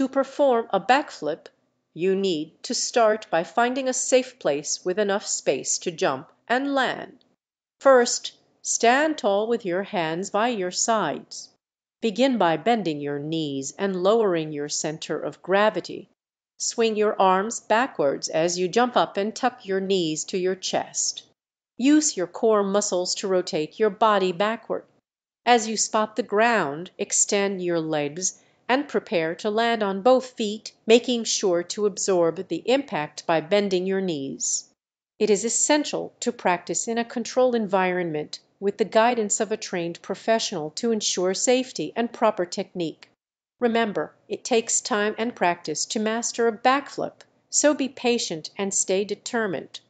To perform a back flip you need to start by finding a safe place with enough space to jump and land. First stand tall with your hands by your sides. Begin by bending your knees and lowering your center of gravity. Swing your arms backwards as you jump up and tuck your knees to your chest. Use your core muscles to rotate your body backward. As you spot the ground extend your legs and prepare to land on both feet, making sure to absorb the impact by bending your knees. It is essential to practice in a controlled environment with the guidance of a trained professional to insure safety and proper technique. Remember, it takes time and practice to master a back flip, so be patient and stay determined.